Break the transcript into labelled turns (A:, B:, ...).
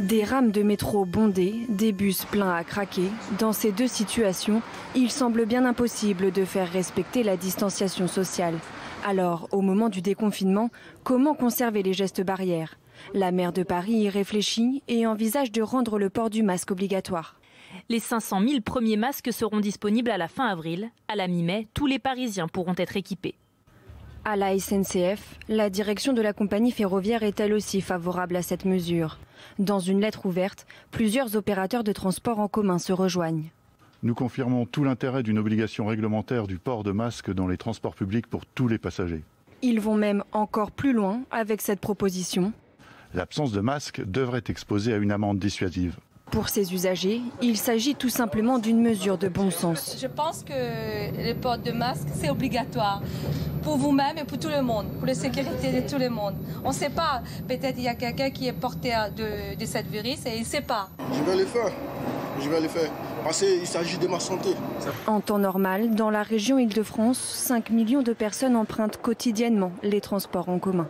A: Des rames de métro bondées, des bus pleins à craquer. Dans ces deux situations, il semble bien impossible de faire respecter la distanciation sociale. Alors, au moment du déconfinement, comment conserver les gestes barrières? La maire de Paris y réfléchit et envisage de rendre le port du masque obligatoire.
B: Les 500 000 premiers masques seront disponibles à la fin avril. À la mi-mai, tous les Parisiens pourront être équipés.
A: À la SNCF, la direction de la compagnie ferroviaire est elle aussi favorable à cette mesure. Dans une lettre ouverte, plusieurs opérateurs de transport en commun se rejoignent.
C: Nous confirmons tout l'intérêt d'une obligation réglementaire du port de masque dans les transports publics pour tous les passagers.
A: Ils vont même encore plus loin avec cette proposition.
C: L'absence de masque devrait exposer à une amende dissuasive.
A: Pour ces usagers, il s'agit tout simplement d'une mesure de bon sens.
D: Je pense que le port de masque, c'est obligatoire pour vous-même et pour tout le monde, pour la sécurité de tout le monde. On ne sait pas, peut-être il y a quelqu'un qui est porté de, de cette virus et il ne sait pas.
E: Je vais le faire, je vais le faire, parce qu'il s'agit de ma santé.
A: En temps normal, dans la région Île-de-France, 5 millions de personnes empruntent quotidiennement les transports en commun.